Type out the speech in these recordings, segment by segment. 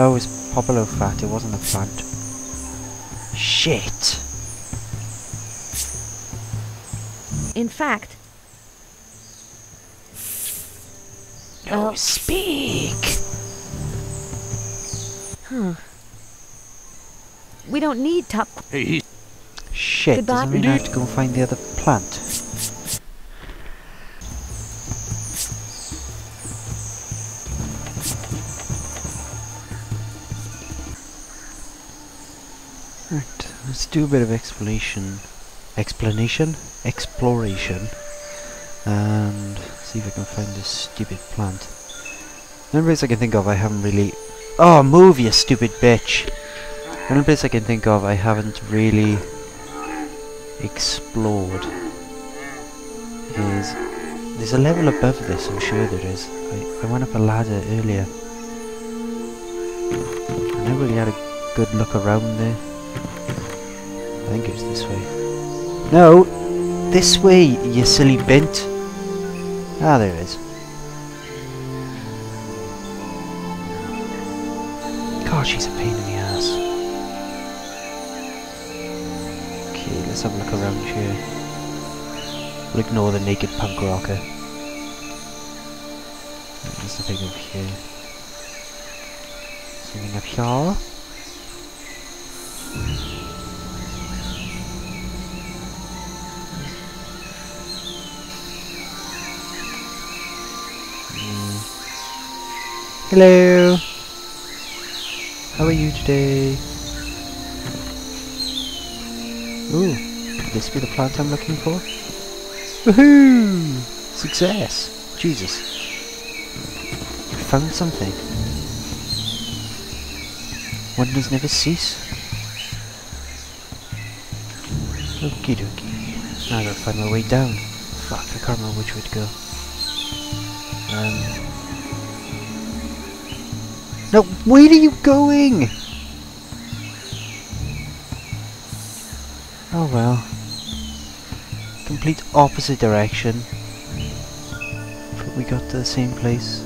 Oh, it's Popolo fat, it wasn't a plant. Shit! In fact, No, Oh. speak! huh. We don't need top. He, Shit, Goodbye. doesn't mean I have to go and find the other plant? Do a bit of explanation. Explanation? Exploration. And see if I can find this stupid plant. The only place I can think of I haven't really... Oh, move you stupid bitch! The only place I can think of I haven't really explored is there's a level above this I'm sure there is I, I went up a ladder earlier I never really had a good look around there I think it's this way no this way you silly bint ah there it is God she's a pain in the ass Okay, let's have a look around here. We'll ignore the naked punk rocker. There's nothing over here. Something up here? Hello! How are you today? Ooh, could this be the plant I'm looking for? Woohoo! Success! Jesus. Found something. Wonders never cease. Okie dokie. Now I gotta find my way down. Fuck, I can't remember which way to go. Um. No, where are you going? Oh well. Complete opposite direction. But we got to the same place.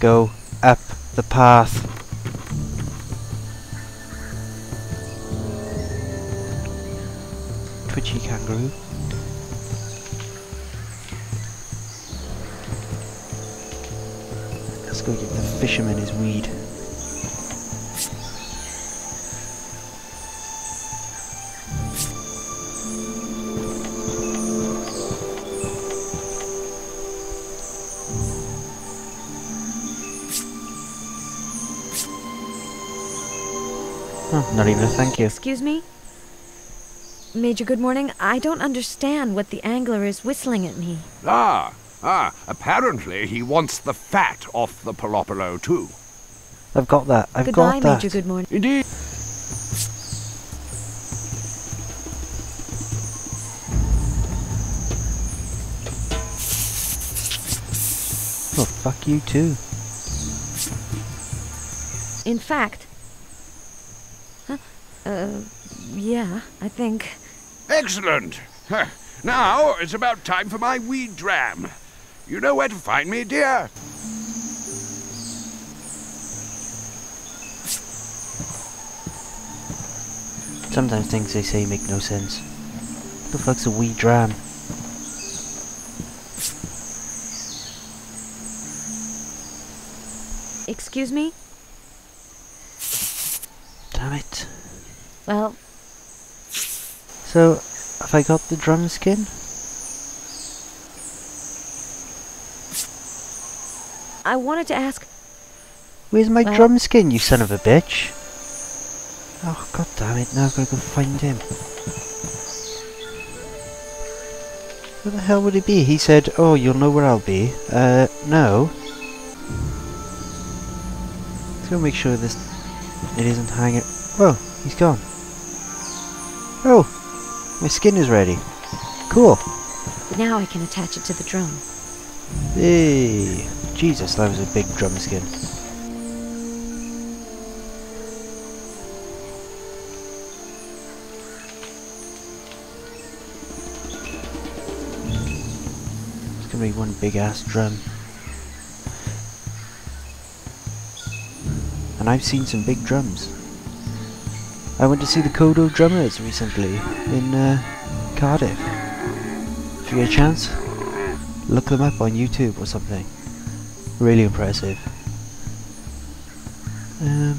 Go up the path. Twitchy kangaroo. Let's go give the fisherman his weed. Oh, not even a thank you. Excuse me? Major, good morning. I don't understand what the angler is whistling at me. ah, ah, apparently he wants the fat off the Palopolo too. I've got that. I've Goodbye, got that. Major, good morning. Indeed. Oh, fuck you too. In fact... Huh? Uh, yeah, I think... Excellent. Huh. Now it's about time for my weed dram. You know where to find me, dear. Sometimes things they say make no sense. What the fuck's a wee dram? Excuse me? Damn it. Well, So, have I got the drum skin? I wanted to ask... Where's my Well- drum skin, you son of a bitch? Oh, god damn it, now I've got to go find him. Where the hell would he be? He said, oh, you'll know where I'll be. Uh, no. Let's go make sure this... It isn't hanging... Oh, he's gone. Oh, my skin is ready. Cool. Now I can attach it to the drum. Hey, Jesus, that was a big drum skin. It's gonna be one big ass drum. And I've seen some big drums. I went to see the Kodo Drummers recently in uh, Cardiff. If you get a chance, look them up on YouTube or something. Really impressive. Um,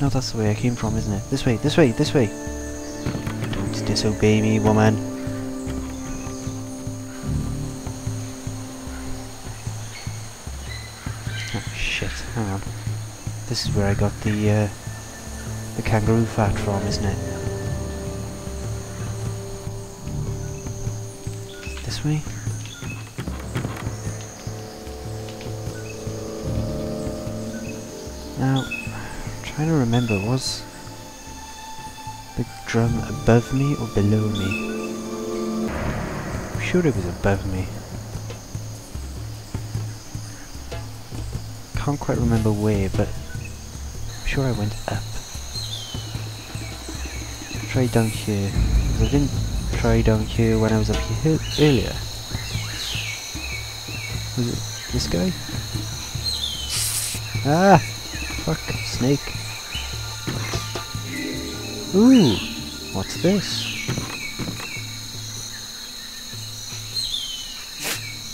no, that's the way I came from, isn't it? This way, this way, this way! Don't disobey me, woman. Oh shit, hang on. This is where I got the, uh, the kangaroo fat from, isn't it? This way? Now, I'm trying to remember, was the drum above me or below me? I'm sure it was above me. Can't quite remember where, but I'm sure I went up. Try down here, I didn't try down here when I was up here earlier. Was it this guy? Ah! Fuck, snake. Ooh, what's this?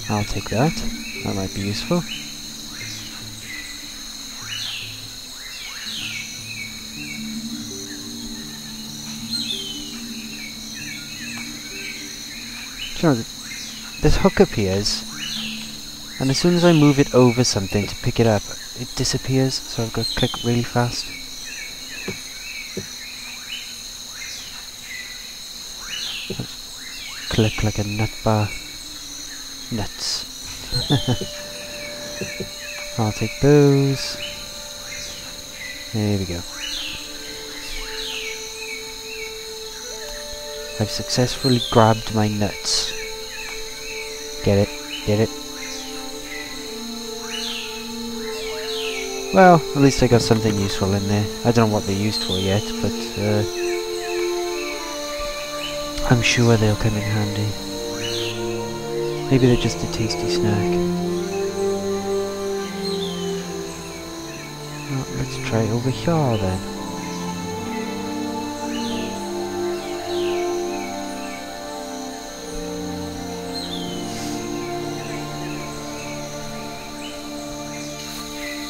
I'll take that. That might be useful. Know, this hook appears, and as soon as I move it over something to pick it up, it disappears, so I've got to click really fast. Click like a nut bar. Nuts. I'll take those. There we go. I've successfully grabbed my nuts. Get it? Get it? Well, at least I got something useful in there. I don't know what they're used for yet, but uh, I'm sure they'll come in handy. Maybe they're just a tasty snack. Well, let's try over here then.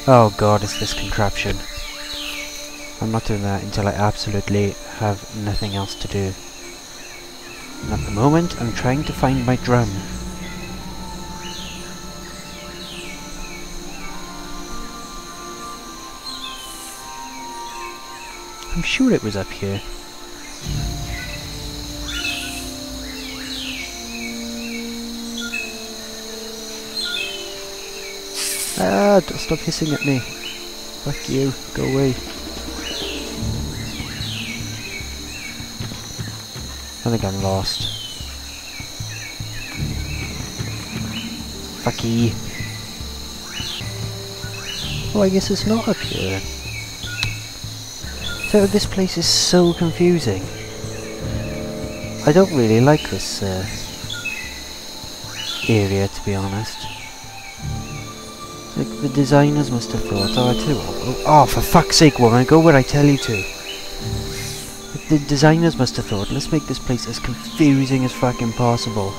Oh god, it's this contraption. I'm not doing that until I absolutely have nothing else to do. And at the moment, I'm trying to find my drum. I'm sure it was up here. Ah, stop hissing at me. Fuck you, go away. I think I'm lost. Fucky. Oh, I guess it's not up here. So this place is so confusing. I don't really like this uh, area, to be honest. Like, the designers must have thought, oh, oh, for fuck's sake, woman, go where I tell you to. The designers must have thought, let's make this place as confusing as fucking possible.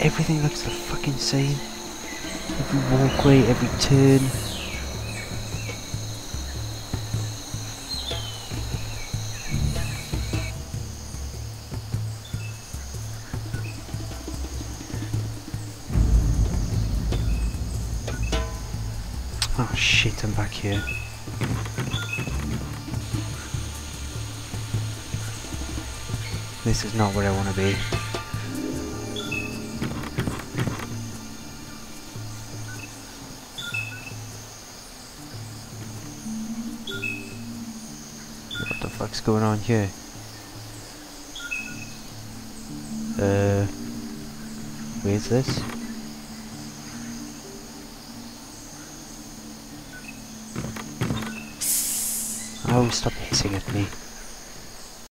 Everything looks the fucking same. Every walkway, every turn. Oh shit, I'm back here. This is not where I want to be. What the fuck's going on here? Uh, where's this? Oh, stop hissing at me.